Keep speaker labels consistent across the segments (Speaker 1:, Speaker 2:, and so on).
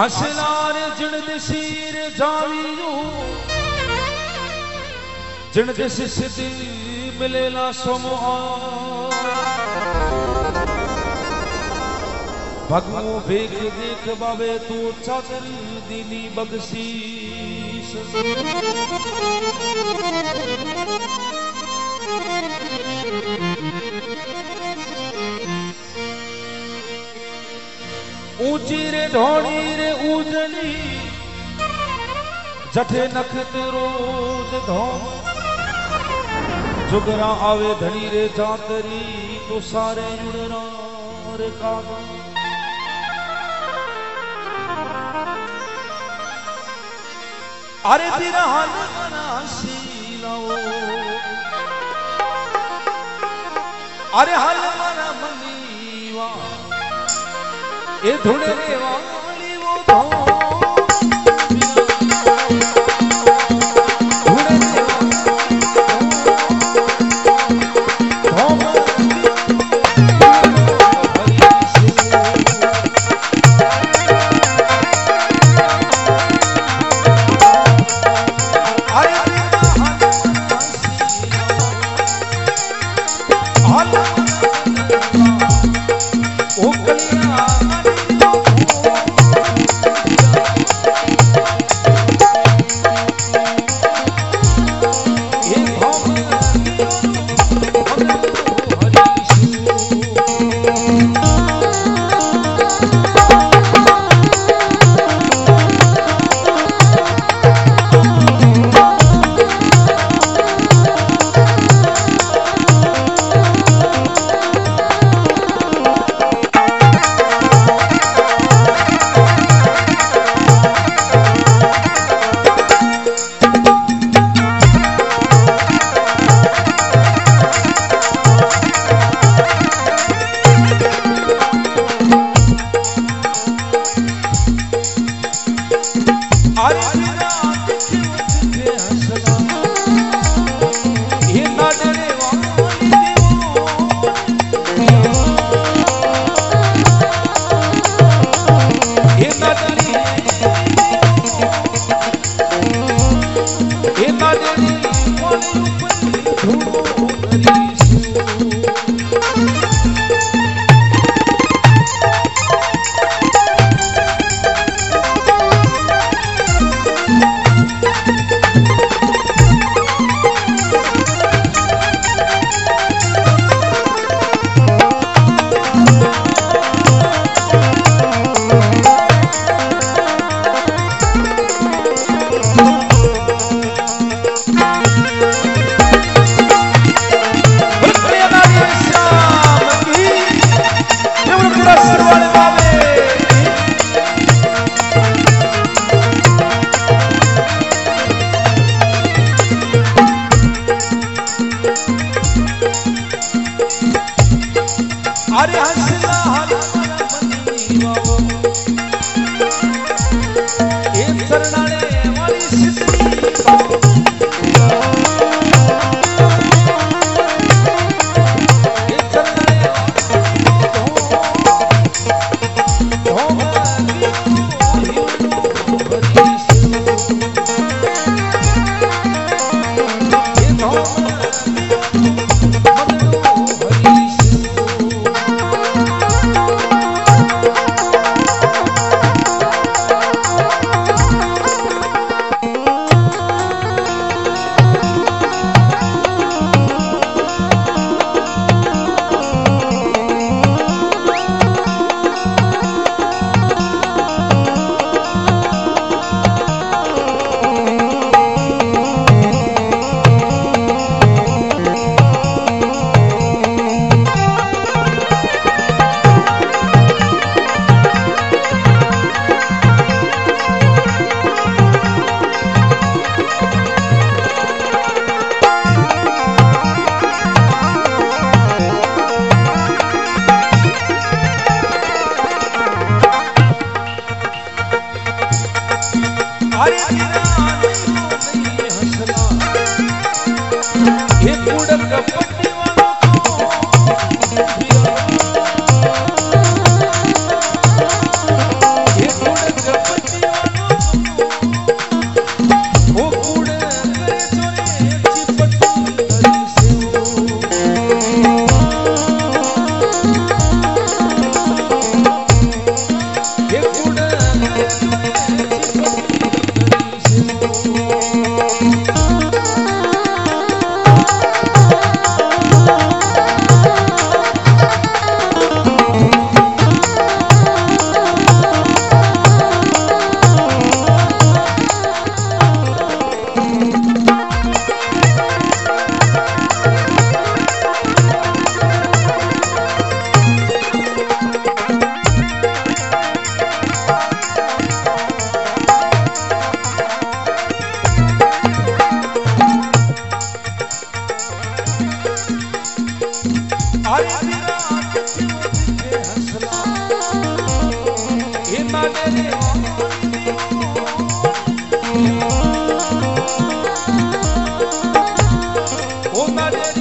Speaker 1: असलार जिण दिसीर जावियो जिण दिस सिद्धि मिलेला सोमो भगवो भेख देख बाबे तू चादर दीनी बगसीस। ऊँची रे ढोड़ी जठे नखत रोज धोम जुगरा आवे धनी रे जातरी तो सारे जुड़ना रे काबा अरे तेरा हाल मना सीलाओ अरे हाल એ ધૂળે રે વાલી अरे Dios. vontade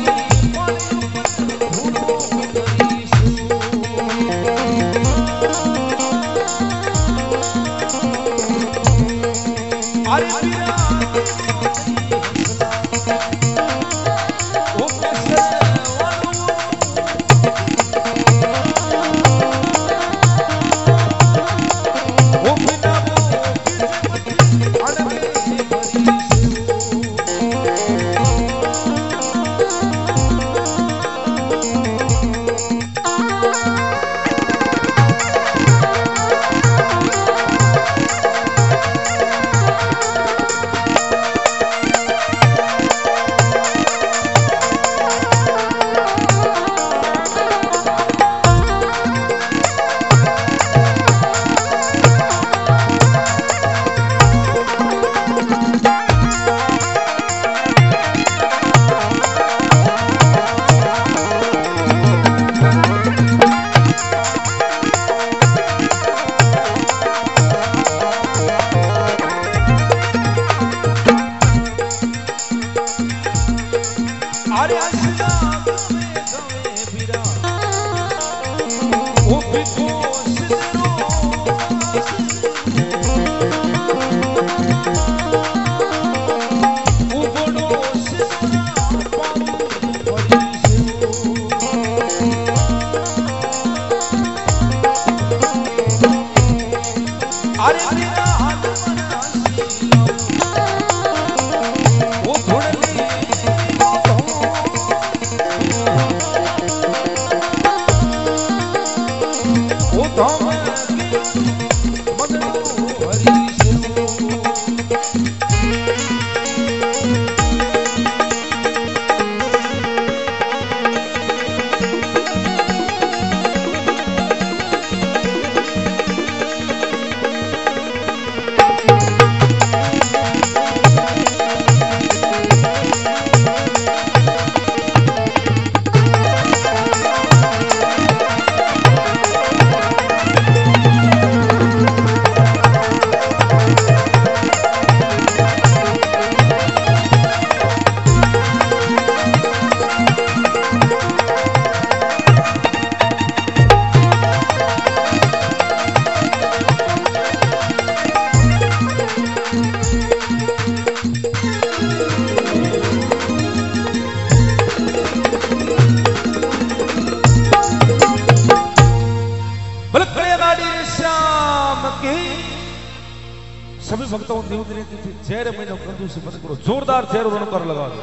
Speaker 1: चेहरे में कंधु से मत करो। जोरदार चेहरे रणकर लगा दो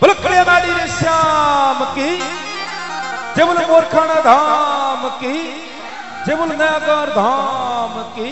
Speaker 1: बोले खड़िया गाड़ी रे श्याम की जबल मोरखाना धाम की जबल नयागर धाम की